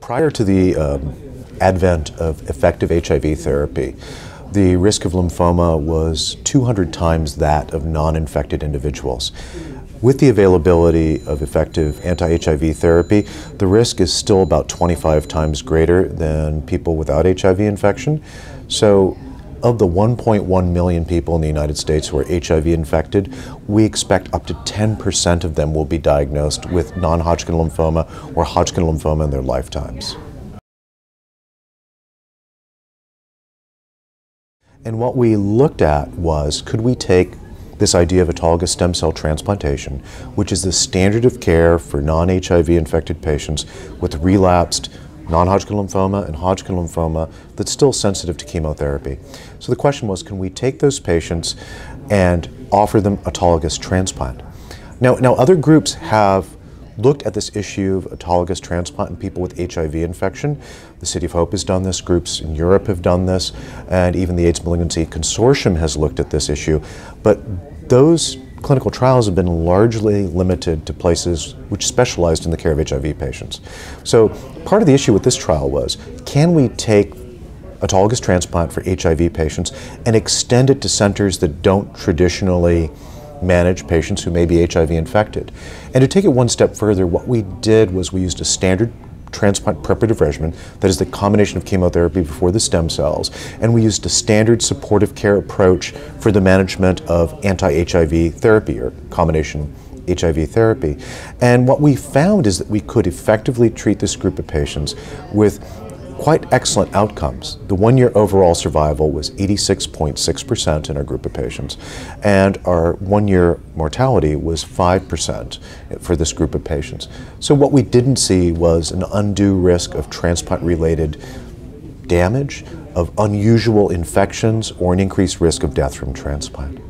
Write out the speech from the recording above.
Prior to the um, advent of effective HIV therapy, the risk of lymphoma was 200 times that of non infected individuals. With the availability of effective anti HIV therapy, the risk is still about 25 times greater than people without HIV infection. So, of the 1.1 million people in the United States who are HIV infected, we expect up to 10% of them will be diagnosed with non Hodgkin lymphoma or Hodgkin lymphoma in their lifetimes. And what we looked at was could we take this idea of autologous stem cell transplantation, which is the standard of care for non HIV infected patients with relapsed non Hodgkin lymphoma and Hodgkin lymphoma that's still sensitive to chemotherapy. So the question was can we take those patients and offer them autologous transplant? Now, now other groups have looked at this issue of autologous transplant in people with HIV infection. The City of Hope has done this, groups in Europe have done this, and even the AIDS Malignancy Consortium has looked at this issue. But those clinical trials have been largely limited to places which specialized in the care of HIV patients. So part of the issue with this trial was, can we take autologous transplant for HIV patients and extend it to centers that don't traditionally manage patients who may be HIV infected. And to take it one step further, what we did was we used a standard transplant preparative regimen, that is the combination of chemotherapy before the stem cells, and we used a standard supportive care approach for the management of anti-HIV therapy or combination HIV therapy. And what we found is that we could effectively treat this group of patients with quite excellent outcomes. The one year overall survival was 86.6% in our group of patients, and our one year mortality was 5% for this group of patients. So, what we didn't see was an undue risk of transplant related damage, of unusual infections, or an increased risk of death from transplant.